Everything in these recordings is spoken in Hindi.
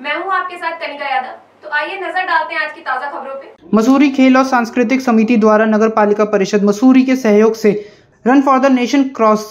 मैं हूँ आपके साथ कनिका यादव। तो आइए नज़र डालते हैं आज की ताज़ा खबरों पे। मसूरी खेल और सांस्कृतिक समिति द्वारा नगर पालिका परिषद मसूरी के सहयोग से run for the nation cross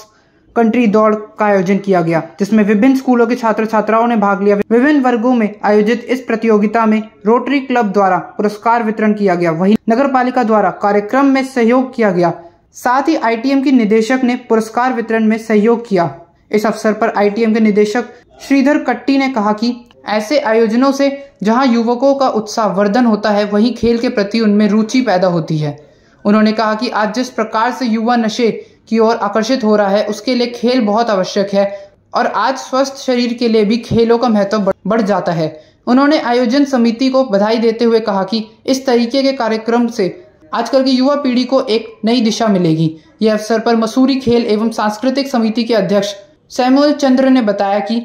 country दौड़ का आयोजन किया गया, जिसमें विभिन्न स्कूलों के छात्र छात्राओं ने भाग लिया। विभिन्न वर्गों में आयोजित इस प्रतियोगिता में रोटरी क्लब द्वारा पुरस्कार वितरण किया गया। वहीं नगर पालिका द्वारा कार्यक्रम में सहयोग किया गया। साथ ही आईटीएम की निदेशक ने पुरस्कार वितरण में सहयोग किया। इस अवसर पर आईटीएम के निदेशक श्रीधर कट्टी ने कहा कि ऐसे आयोजनों से जहाँ युवकों का उत्साह वर्धन होता है, वहीं खेल के प्रति उनमें रुचि पैदा होती है। उन्होंने कहा कि आज जिस प्रकार से युवा नशे की ओर आकर्षित हो रहा है, उसके लिए खेल बहुत आवश्यक है और आज स्वस्थ शरीर के लिए भी खेलों का महत्व बढ़ जाता है। उन्होंने आयोजन समिति को बधाई देते हुए कहा कि इस तरीके के कार्यक्रम से आजकल की युवा पीढ़ी को एक नई दिशा मिलेगी। यह अवसर पर मसूरी खेल एवं सांस्कृतिक समिति के अध्यक्ष सैमुअल चंद्र ने बताया कि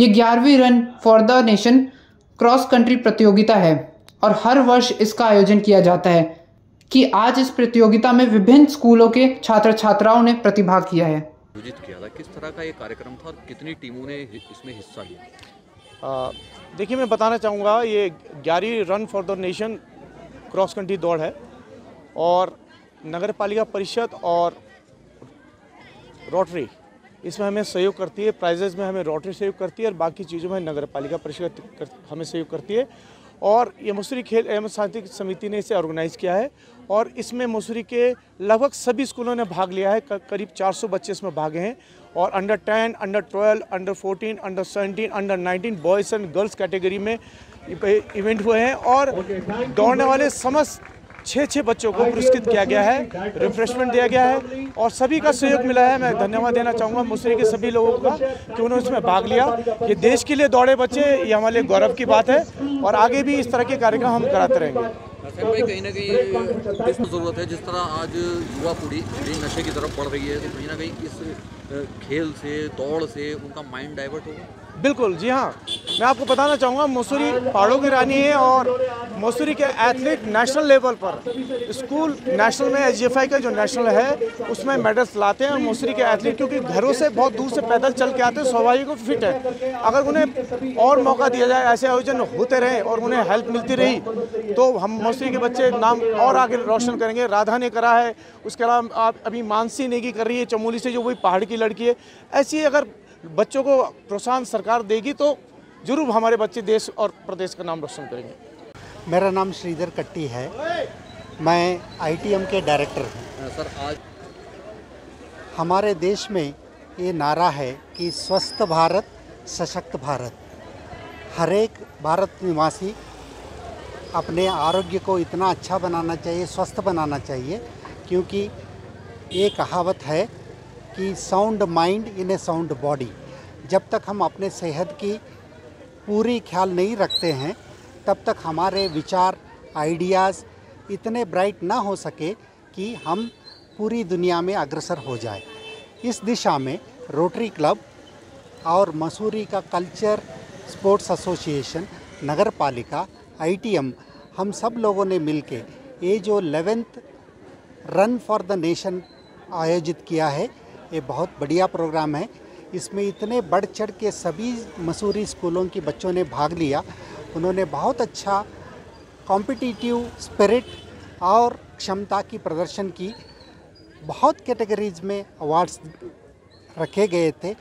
ये ग्यारहवीं run for the nation cross country प्रतियोगिता है और हर वर्ष इसका आयोजन किया जाता है कि आज इस प्रतियोगिता में विभिन्न स्कूलों के छात्र छात्राओं ने प्रतिभाग किया है। आयोजित किया था। किस तरह का ये कार्यक्रम था और कितनी टीमों ने इसमें हिस्सा लिया? देखिए मैं बताना चाहूँगा ये ग्यारहवीं run for the nation cross country दौड़ है और नगर पालिका परिषद और रोटरी इसमें हमें सहयोग करती है प्राइजेज में हमें रोटरी सहयोग करती है और बाकी चीज़ों में नगर पालिका परिषद हमें सहयोग करती है। और ये मसूरी खेल एवं सांस्कृतिक समिति ने इसे ऑर्गेनाइज किया है और इसमें मसूरी के लगभग सभी स्कूलों ने भाग लिया है करीब 400 बच्चे इसमें भागे हैं। और under 10, under 12, under 14, under 17, under 19 boys and girls category में इवेंट हुए हैं और दौड़ने वाले समस्त छः छः बच्चों को पुरस्कृत किया गया है रिफ्रेशमेंट दिया गया है और सभी का सहयोग मिला है। मैं धन्यवाद देना चाहूँगा मुसरी के सभी लोगों का कि उन्होंने इसमें भाग लिया। ये देश के लिए दौड़े बच्चे, ये हमारे लिए गौरव की बात है और आगे भी इस तरह के कार्यक्रम हम कराते रहेंगे। कहीं ना कहीं ज़रूरत है, जिस तरह आज युवा पीढ़ी नशे की तरफ़ बढ़ रही है तो कहीं ना कहीं इस खेल से, दौड़ से उनका माइंड डाइवर्ट होगा बिल्कुल, जी हाँ। मैं आपको बताना चाहूँगा, मसूरी पहाड़ों की रानी है और मसूरी के एथलीट नेशनल लेवल पर, स्कूल नेशनल में एच का जो नेशनल है, उसमें मेडल्स लाते हैं और मसूरी के एथलीट क्योंकि घरों से बहुत दूर से पैदल चल के आते हैं स्वाभाविक फिट है। अगर उन्हें और मौका दिया जाए, ऐसे आयोजन होते रहे और उन्हें हेल्प मिलती रही तो हम मसूरी के बच्चे नाम और आगे रोशन करेंगे। राधा ने करा है, उसके अलावा आप अभी मानसी नेगी कर रही है, चमोली से जो वही पहाड़ की लड़की है। ऐसी अगर बच्चों को प्रोत्साहन सरकार देगी तो ज़रूर हमारे बच्चे देश और प्रदेश का नाम रोशन करेंगे। मेरा नाम श्रीधर कट्टी है। मैं आईटीएम के डायरेक्टर हूँ। सर आज हमारे देश में ये नारा है कि स्वस्थ भारत सशक्त भारत। हर एक भारत निवासी अपने आरोग्य को इतना अच्छा बनाना चाहिए स्वस्थ बनाना चाहिए क्योंकि ये कहावत है कि sound mind in a sound body जब तक हम अपने सेहत की पूरी ख्याल नहीं रखते हैं, तब तक हमारे विचार आइडियाज़ इतने ब्राइट ना हो सके कि हम पूरी दुनिया में अग्रसर हो जाए। इस दिशा में रोटरी क्लब और मसूरी का कल्चर स्पोर्ट्स एसोसिएशन नगर पालिका आईटीएम हम सब लोगों ने मिलके ये जो eleventh run for the nation आयोजित किया है ये बहुत बढ़िया प्रोग्राम है। इसमें इतने बढ़ चढ़ के सभी मसूरी स्कूलों के बच्चों ने भाग लिया। उन्होंने बहुत अच्छा कॉम्पिटिटिव स्पिरिट और क्षमता की प्रदर्शन की। बहुत कैटेगरीज में अवार्ड्स रखे गए थे।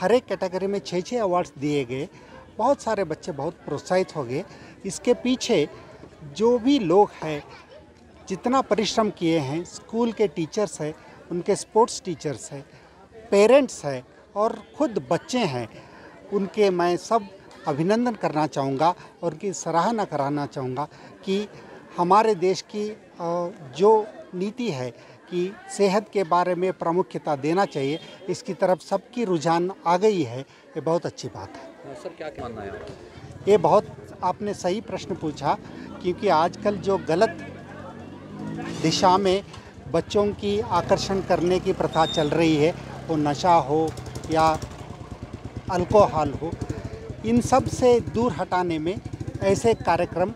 हर एक कैटेगरी में छः छः अवार्ड्स दिए गए। बहुत सारे बच्चे बहुत प्रोत्साहित हो गए। इसके पीछे जो भी लोग हैं, जितना परिश्रम किए हैं, स्कूल के टीचर्स हैं उनके स्पोर्ट्स टीचर्स हैं पेरेंट्स हैं और ख़ुद बच्चे हैं। उनके मैं सब अभिनंदन करना चाहूँगा और उनकी सराहना कराना चाहूँगा कि हमारे देश की जो नीति है कि सेहत के बारे में प्रामुख्यता देना चाहिए इसकी तरफ़ सबकी रुझान आ गई है। ये बहुत अच्छी बात है। सर क्या मानना है ये बहुत आपने सही प्रश्न पूछा क्योंकि आजकल जो गलत दिशा में बच्चों की आकर्षण करने की प्रथा चल रही है, वो नशा हो या अल्कोहल हो, इन सबसे दूर हटाने में ऐसे कार्यक्रम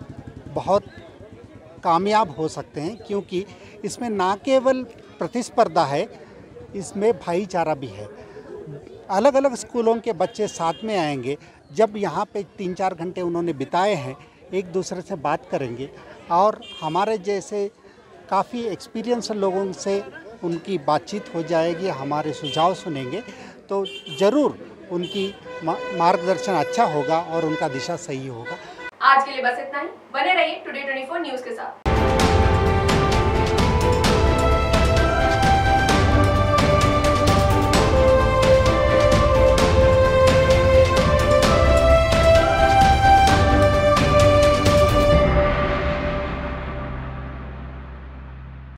बहुत कामयाब हो सकते हैं, क्योंकि इसमें ना केवल प्रतिस्पर्धा है, इसमें भाईचारा भी है। अलग अलग स्कूलों के बच्चे साथ में आएँगे, जब यहाँ पे तीन चार घंटे उन्होंने बिताए हैं, एक दूसरे से बात करेंगे, और हमारे जैसे काफ़ी एक्सपीरियंस लोगों से उनकी बातचीत हो जाएगी, हमारे सुझाव सुनेंगे। तो ज़रूर उनकी मार्गदर्शन अच्छा होगा और उनका दिशा सही होगा। आज के लिए बस इतना ही। बने रहिए टुडे 24 न्यूज़ के साथ।